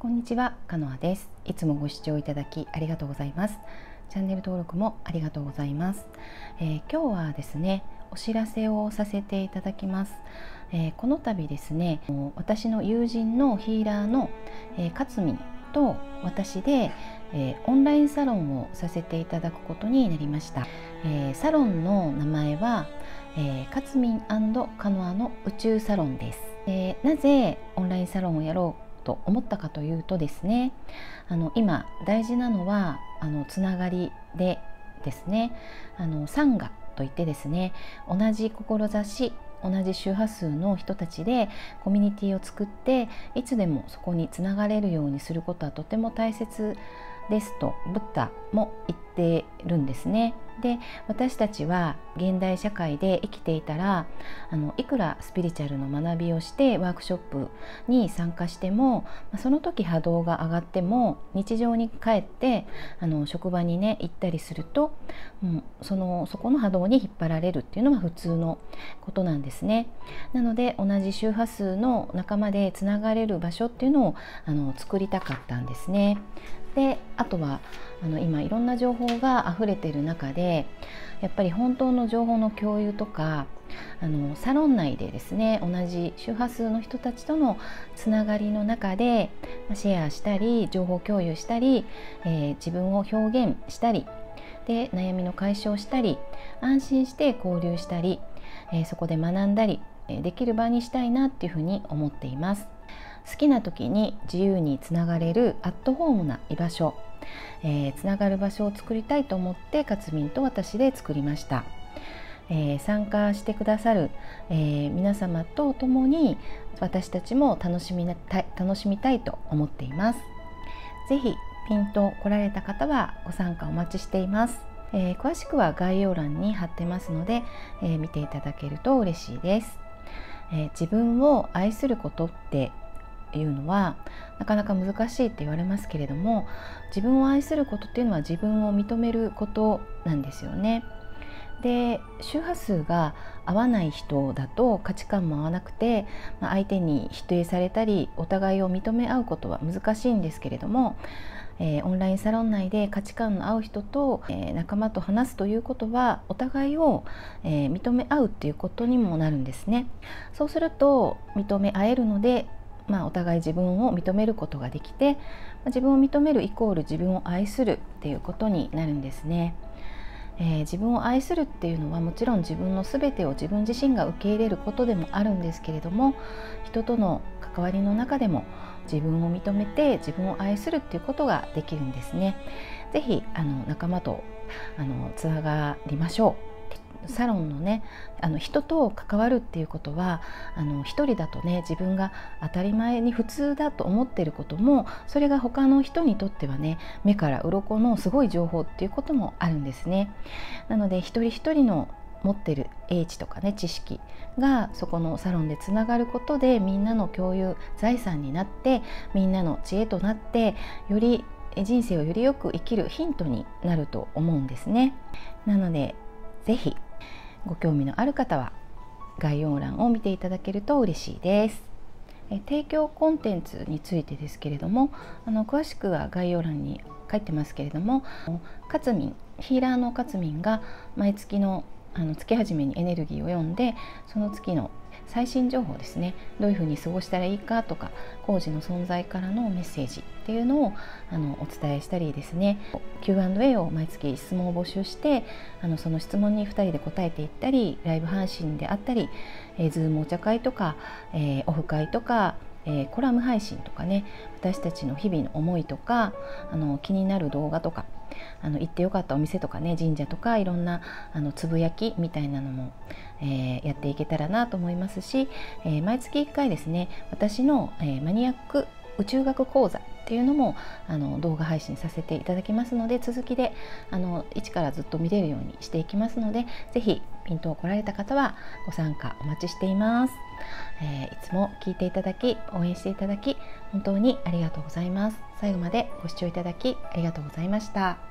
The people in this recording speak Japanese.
こんにちは、かのあです。いつもご視聴いただきありがとうございます。チャンネル登録もありがとうございます、えー、今日はですねお知らせをさせていただきます、えー、この度ですね私の友人のヒーラーの、えー、勝美と私で、えー、オンラインサロンをさせていただくことになりました、えー、サロンの名前は、えー、カツミンカノアの宇宙サロンです、えー、なぜオンラインサロンをやろうと思ったかというとですねあの今大事なのはあのつながりでですねあのサンガといってですね同じ志同じ周波数の人たちでコミュニティを作っていつでもそこにつながれるようにすることはとても大切ですとブッダも言ってるんですね。で私たちは現代社会で生きていたらあのいくらスピリチュアルの学びをしてワークショップに参加してもその時波動が上がっても日常に帰ってあの職場にね行ったりすると、うん、そのそこの波動に引っ張られるっていうのが普通のことなんですね。なので同じ周波数の仲間でつながれる場所っていうのをあの作りたかったんですね。であとはあの今いろんな情報が溢れてる中でやっぱり本当の情報の共有とかあのサロン内でですね同じ周波数の人たちとのつながりの中でシェアしたり情報共有したり、えー、自分を表現したりで悩みの解消したり安心して交流したり、えー、そこで学んだりできる場にしたいなっていうふうに思っています。好きな時に自由につながれるアットホームな居場所、えー、つながる場所を作りたいと思ってかつみんと私で作りました。えー、参加してくださる、えー、皆様と共に私たちも楽しみた楽しみたいと思っています。ぜひピンと来られた方はご参加お待ちしています。えー、詳しくは概要欄に貼ってますので、え見ていただけると嬉しいです。え自分を愛することっていうのはなかなか難しいって言われますけれども自分を愛することっていうのは自分を認めることなんですよね。で周波数が合わない人だと価値観も合わなくて、まあ、相手に否定されたりお互いを認め合うことは難しいんですけれども、えー、オンラインサロン内で価値観の合う人と、えー、仲間と話すということはお互いを、えー、認め合うっていうことにもなるんですね。そうすると認め合えるのでまあ、お互い自分を認めることができて自分を認めるイコール自分を愛するっていうことになるんですね。えー、自分を愛するっていうのはもちろん自分の全てを自分自身が受け入れることでもあるんですけれども人との関わりの中でも自分を認めて自分を愛するっていうことができるんですね。ぜひあの仲間とあのつながりましょう。サロンのねあの人と関わるっていうことはあの一人だとね自分が当たり前に普通だと思ってることもそれが他の人にとってはね目から鱗のすごい情報っていうこともあるんですね。なので一人一人の持ってる英知とかね知識がそこのサロンでつながることでみんなの共有財産になってみんなの知恵となってより人生をよりよく生きるヒントになると思うんですね。なのでぜひご興味のある方は概要欄を見ていただけると嬉しいです。え提供コンテンツについてですけれどもあの詳しくは概要欄に書いてますけれどもかつみんヒーラーのかつみんが毎月のあの月始めにエネルギーを読んでその月の最新情報ですね。どういうふうに過ごしたらいいかとか工事の存在からのメッセージっていうのをあのお伝えしたりですね。Q&A を毎月質問を募集してあのその質問に2人で答えていったりライブ配信であったり、えー、Zoom お茶会とか、えー、オフ会とかえー、コラム配信とかね私たちの日々の思いとかあの気になる動画とかあの行ってよかったお店とかね神社とかいろんなあのつぶやきみたいなのも、えー、やっていけたらなと思いますし、えー、毎月1回ですね私の、えマニアック宇宙学講座っていうのもあの動画配信させていただきますので続きであの一からずっと見れるようにしていきますので是非ピントを来られた方はご参加お待ちしています、えー、いつも聞いていただき応援していただき本当にありがとうございます。最後までご視聴いただきありがとうございました。